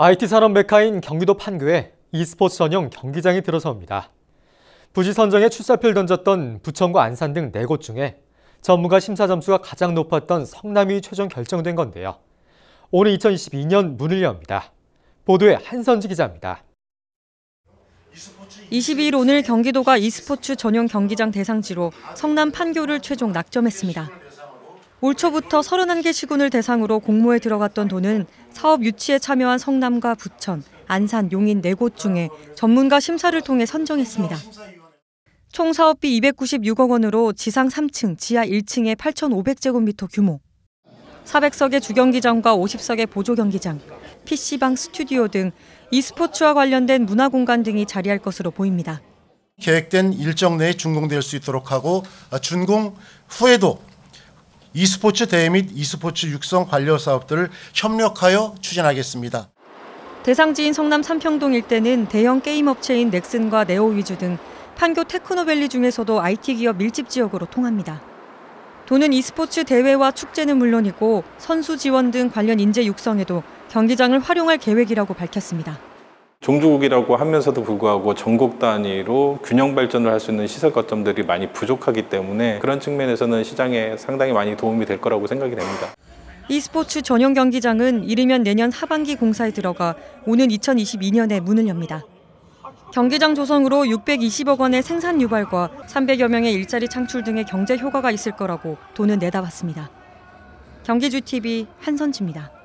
IT 산업 메카인 경기도 판교에 e스포츠 전용 경기장이 들어섭니다. 부지 선정에 출사표를 던졌던 부천과 안산 등 네 곳 중에 전문가 심사 점수가 가장 높았던 성남이 최종 결정된 건데요. 오늘 2022년 문을 엽니다. 보도에 한선지 기자입니다. 22일 오늘 경기도가 e스포츠 전용 경기장 대상지로 성남 판교를 최종 낙점했습니다. 올 초부터 31개 시군을 대상으로 공모에 들어갔던 돈은 사업 유치에 참여한 성남과 부천, 안산, 용인 4곳 중에 전문가 심사를 통해 선정했습니다. 총 사업비 296억 원으로 지상 3층, 지하 1층에 8,500제곱미터 규모, 400석의 주경기장과 50석의 보조경기장, PC방, 스튜디오 등 e스포츠와 관련된 문화공간 등이 자리할 것으로 보입니다. 계획된 일정 내에 준공될 수 있도록 하고 준공 후에도 e스포츠 대회 및 e스포츠 육성 관련 사업들을 협력하여 추진하겠습니다. 대상지인 성남 삼평동 일대는 대형 게임 업체인 넥슨과 네오위즈 등 판교 테크노밸리 중에서도 IT 기업 밀집 지역으로 통합니다. 도는 e스포츠 대회와 축제는 물론이고 선수 지원 등 관련 인재 육성에도 경기장을 활용할 계획이라고 밝혔습니다. 종주국이라고 하면서도 불구하고 전국 단위로 균형 발전을 할 수 있는 시설 거점들이 많이 부족하기 때문에 그런 측면에서는 시장에 상당히 많이 도움이 될 거라고 생각이 됩니다. e스포츠 전용 경기장은 이르면 내년 하반기 공사에 들어가 오는 2022년에 문을 엽니다. 경기장 조성으로 620억 원의 생산 유발과 300여 명의 일자리 창출 등의 경제 효과가 있을 거라고 돈은 내다봤습니다. 경기주 TV 한선지입니다.